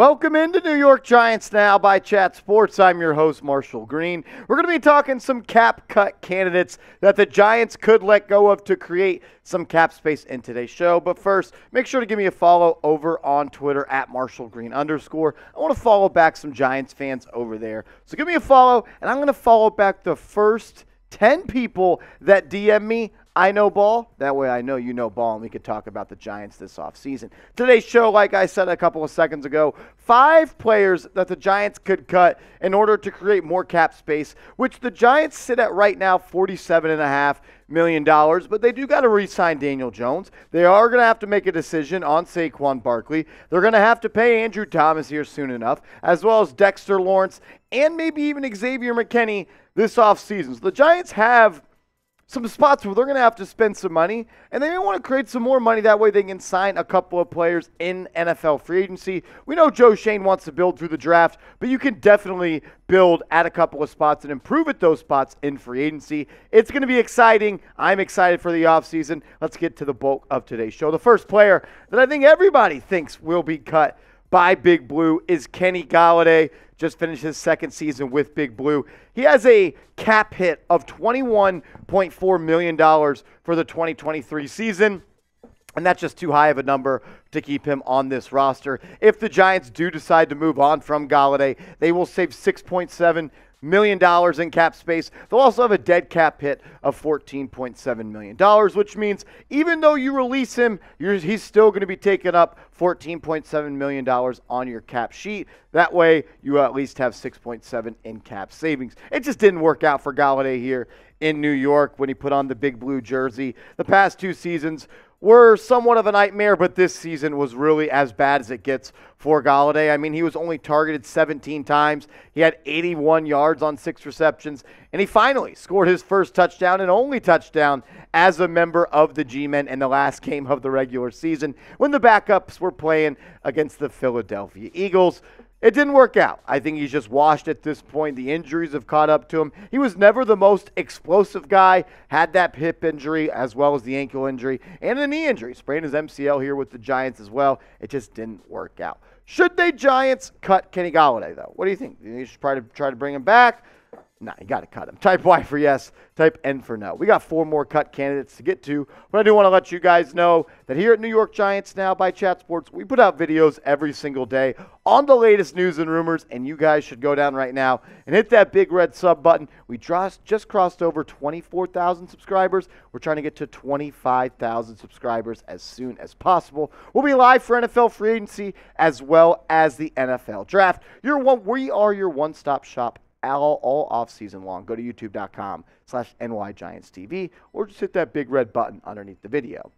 Welcome into New York Giants Now by Chat Sports. I'm your host, Marshall Green. We're going to be talking some cap cut candidates that the Giants could let go of to create some cap space in today's show. But first, make sure to give me a follow over on Twitter at Marshall Green underscore. I want to follow back some Giants fans over there. So give me a follow, and I'm going to follow back the first 10 people that DM me I know ball. That way I know you know ball, and we could talk about the Giants this offseason. Today's show, like I said a couple of seconds ago, five players that the Giants could cut in order to create more cap space, which the Giants sit at right now $47.5 million. But they do got to re sign Daniel Jones. They are going to have to make a decision on Saquon Barkley. They're going to have to pay Andrew Thomas here soon enough, as well as Dexter Lawrence and maybe even Xavier McKinney this offseason. So the Giants have some spots where they're going to have to spend some money, and they may want to create some more money. That way, they can sign a couple of players in NFL free agency. We know Joe Schoen wants to build through the draft, but you can definitely build at a couple of spots and improve at those spots in free agency. It's going to be exciting. I'm excited for the offseason. Let's get to the bulk of today's show. The first player that I think everybody thinks will be cut by Big Blue is Kenny Golladay just finished his second season with Big Blue. He has a cap hit of $21.4 million for the 2023 season. And that's just too high of a number to keep him on this roster. If the Giants do decide to move on from Golladay, they will save 6.7 million dollars in cap space. They'll also have a dead cap hit of $14.7 million, which means even though you release him, he's still going to be taking up $14.7 million on your cap sheet. That way, you at least have 6.7 in cap savings. It just didn't work out for Golladay here in New York when he put on the big blue jersey. The past two seasons were somewhat of a nightmare, but this season was really as bad as it gets for Golladay. I mean, he was only targeted 17 times. He had 81 yards on six receptions, and he finally scored his first touchdown and only touchdown as a member of the G-Men in the last game of the regular season when the backups were playing against the Philadelphia Eagles. It didn't work out. I think he's just washed at this point. The injuries have caught up to him. He was never the most explosive guy, had that hip injury as well as the ankle injury and a knee injury. Sprained his MCL here with the Giants as well. It just didn't work out. Should they Giants cut Kenny Golladay, though? What do you think? You should try to try to bring him back? Nah, you got to cut him. Type Y for yes, type N for no. We got four more cut candidates to get to, but I do want to let you guys know that here at New York Giants Now by Chat Sports, we put out videos every single day on the latest news and rumors, and you guys should go down right now and hit that big red sub button. We just crossed over 24,000 subscribers. We're trying to get to 25,000 subscribers as soon as possible. We'll be live for NFL free agency as well as the NFL draft. You're one, we are your one-stop shop all, all off season long. Go to youtube.com slash nygiantstv or just hit that big red button underneath the video.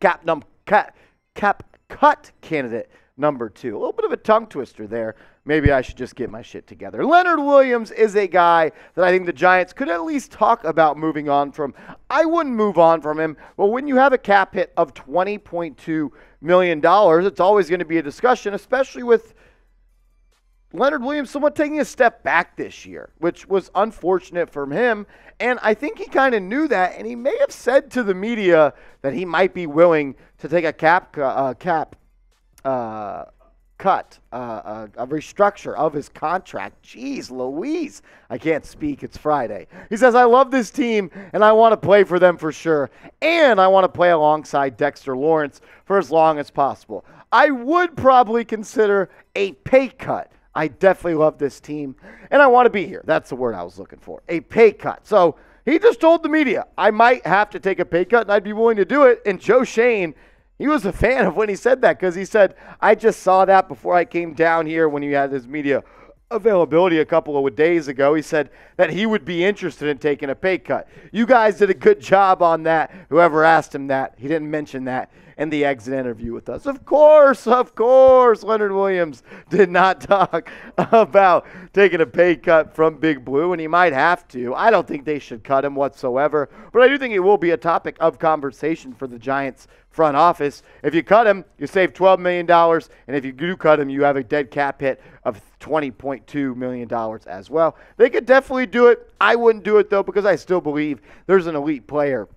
Cap num cap, cap cut candidate number two. A little bit of a tongue twister there. Maybe I should just get my shit together. Leonard Williams is a guy that I think the Giants could at least talk about moving on from. I wouldn't move on from him, but when you have a cap hit of $20.2 million, it's always going to be a discussion, especially with Leonard Williams somewhat taking a step back this year, which was unfortunate for him. And I think he kind of knew that, and he may have said to the media that he might be willing to take a cap uh, cap uh, cut, uh, a, a restructure of his contract. Jeez, Louise, I can't speak. It's Friday. He says, "I love this team, and I want to play for them for sure, and I want to play alongside Dexter Lawrence for as long as possible. I would probably consider a pay cut." I definitely love this team, and I want to be here. That's the word I was looking for. A pay cut. So he just told the media, I might have to take a pay cut, and I'd be willing to do it. And Joe Schoen, he was a fan of when he said that because he said, I just saw that before I came down here when he had his media availability a couple of days ago. He said that he would be interested in taking a pay cut. You guys did a good job on that. Whoever asked him that, he didn't mention that in the exit interview with us. Of course, of course, Leonard Williams did not talk about taking a pay cut from Big Blue, and he might have to. I don't think they should cut him whatsoever, but I do think it will be a topic of conversation for the Giants front office. If you cut him, you save $12 million, and if you do cut him, you have a dead cap hit of $20.2 million as well. They could definitely do it. I wouldn't do it, though, because I still believe there's an elite player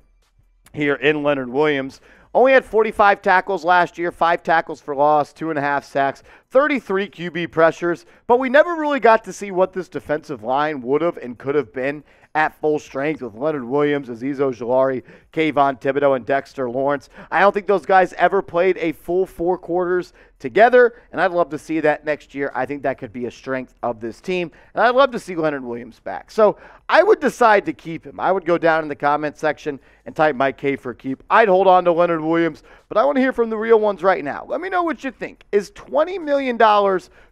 here in Leonard Williams. Only had 45 tackles last year, five tackles for loss, two and a half sacks, 33 QB pressures, but we never really got to see what this defensive line would have and could have been at full strength with Leonard Williams, Azeez Ojulari, Kayvon Thibodeaux, and Dexter Lawrence. I don't think those guys ever played a full four quarters together, and I'd love to see that next year. I think that could be a strength of this team, and I'd love to see Leonard Williams back. So I would decide to keep him. I would go down in the comment section and type Mike K for keep. I'd hold on to Leonard Williams, but I want to hear from the real ones right now. Let me know what you think. Is $20 million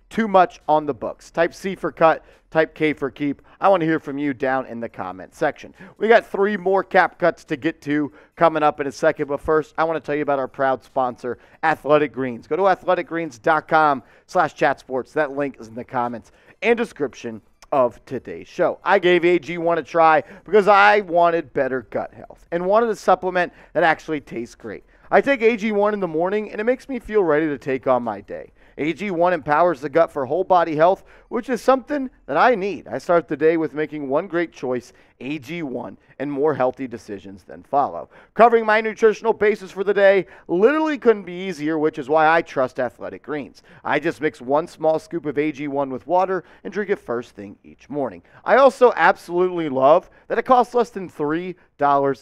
too much on the books? Type C for cut type K for keep. I want to hear from you down in the comment section. We got three more cap cuts to get to coming up in a second, but first, I want to tell you about our proud sponsor, Athletic Greens. Go to athleticgreens.com slash chatsports. That link is in the comments and description of today's show. I gave AG1 a try because I wanted better gut health and wanted a supplement that actually tastes great. I take AG1 in the morning and it makes me feel ready to take on my day. AG1 empowers the gut for whole body health, which is something that I need. I start the day with making one great choice, AG1, and more healthy decisions then follow. Covering my nutritional basis for the day literally couldn't be easier, which is why I trust Athletic Greens. I just mix one small scoop of AG1 with water and drink it first thing each morning. I also absolutely love that it costs less than $3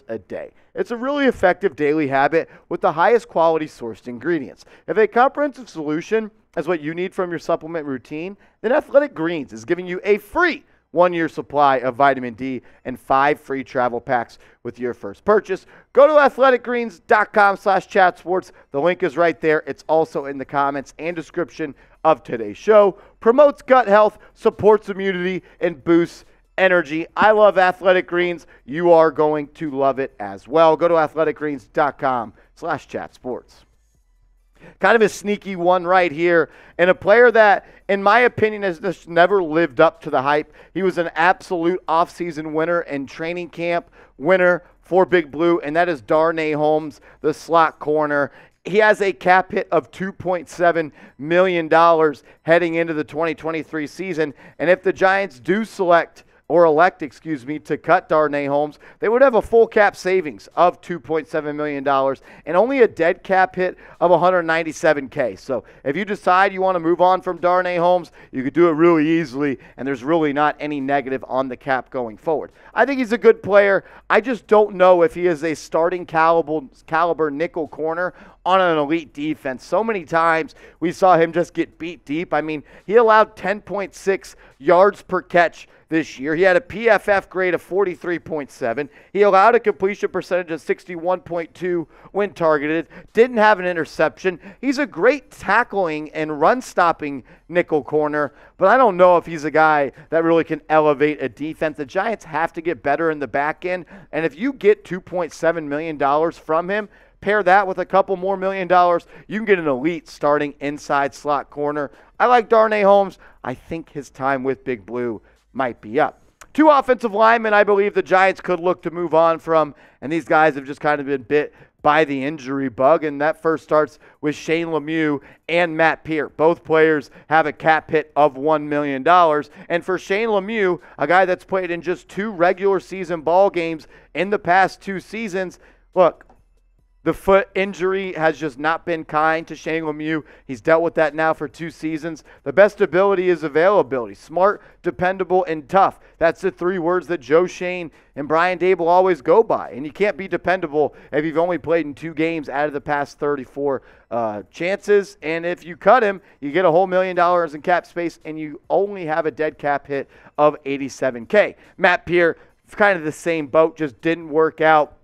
a day. It's a really effective daily habit with the highest quality sourced ingredients. If a comprehensive solution is what you need from your supplement routine, then Athletic Greens is giving you a free one year supply of vitamin D and five free travel packs with your first purchase. Go to athleticgreens.com slash chatsports. The link is right there. It's also in the comments and description of today's show. Promotes gut health, supports immunity, and boosts energy. I love Athletic Greens. You are going to love it as well. Go to athleticgreens.com slash chatsports. Kind of a sneaky one right here. And a player that, in my opinion, has just never lived up to the hype. He was an absolute offseason winner and training camp winner for Big Blue, and that is Darnay Holmes, the slot corner. He has a cap hit of $2.7 million heading into the 2023 season. And if the Giants do select or elect, excuse me, to cut Darnay Holmes, they would have a full cap savings of $2.7 million and only a dead cap hit of 197K. So if you decide you want to move on from Darnay Holmes, you could do it really easily, and there's really not any negative on the cap going forward. I think he's a good player. I just don't know if he is a starting caliber, caliber nickel corner on an elite defense. So many times we saw him just get beat deep. I mean, he allowed 10.6 yards per catch this year. He had a PFF grade of 43.7. He allowed a completion percentage of 61.2 when targeted. Didn't have an interception. He's a great tackling and run stopping nickel corner, but I don't know if he's a guy that really can elevate a defense. The Giants have to get better in the back end, and if you get $2.7 million from him, Pair that with a couple more million dollars, you can get an elite starting inside slot corner. I like Darnay Holmes. I think his time with Big Blue might be up. Two offensive linemen I believe the Giants could look to move on from, and these guys have just kind of been bit by the injury bug. And that first starts with Shane Lemieux and Matt Peart. Both players have a cap hit of $1 million. And for Shane Lemieux, a guy that's played in just two regular season ball games in the past two seasons, look, the foot injury has just not been kind to Shane Lemieux. He's dealt with that now for two seasons. The best ability is availability smart, dependable, and tough. That's the three words that Joe Schoen and Brian Daboll always go by. And you can't be dependable if you've only played in two games out of the past 34 uh, chances. And if you cut him, you get a whole million dollars in cap space, and you only have a dead cap hit of 87K. Matt Peart, kind of the same boat, just didn't work out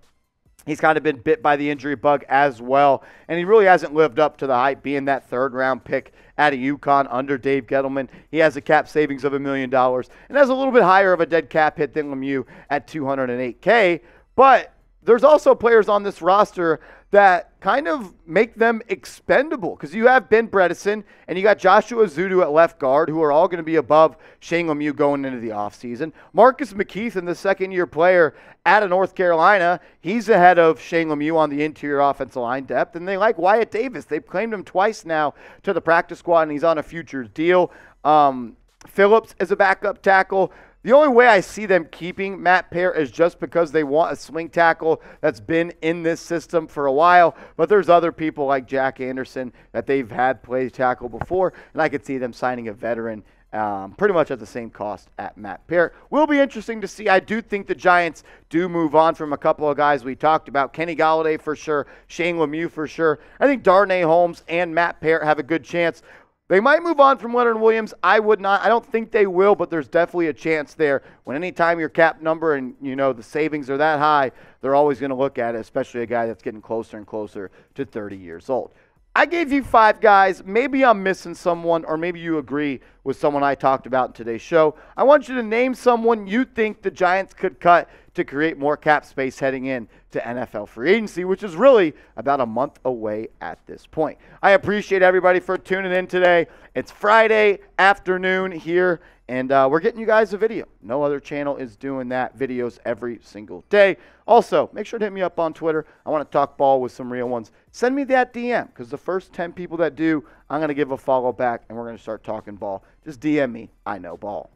He's kind of been bit by the injury bug as well, and he really hasn't lived up to the hype being that third round pick out of UConn under Dave Gettleman. He has a cap savings of a million dollars and has a little bit higher of a dead cap hit than Lemieux at 208K. But there's also players on this roster that kind of make them expendable because you have Ben Bredeson and you got Joshua Ezeudu at left guard who are all going to be above Shane Lemieux going into the offseason. Marcus McKethan, the second year player out of North Carolina, he's ahead of Shane Lemieux on the interior offensive line depth. And they like Wyatt Davis. They've claimed him twice now to the practice squad and he's on a futures deal. Um, Phillips is a backup tackle. The only way I see them keeping Matt Peart is just because they want a swing tackle that's been in this system for a while. But there's other people like Jack Anderson that they've had play tackle before, and I could see them signing a veteran um, pretty much at the same cost at Matt Peart. Will be interesting to see. I do think the Giants do move on from a couple of guys we talked about. Kenny Golladay for sure, Shane Lemieux for sure. I think Darnay Holmes and Matt Peart have a good chance. They might move on from Leonard Williams. I would not. I don't think they will, but there's definitely a chance there. When anytime your cap number and you know the savings are that high, they're always going to look at it, especially a guy that's getting closer and closer to 30 years old. I gave you five guys. Maybe I'm missing someone, or maybe you agree with someone I talked about in today's show. I want you to name someone you think the Giants could cut to create more cap space heading in to NFL free agency, which is really about a month away at this point. I appreciate everybody for tuning in today. It's Friday afternoon here and uh, we're getting you guys a video. No other channel is doing that. Videos every single day. Also, make sure to hit me up on Twitter. I want to talk ball with some real ones. Send me that DM because the first 10 people that do, I'm going to give a follow back and we're going to start talking ball. Just DM me. I know ball.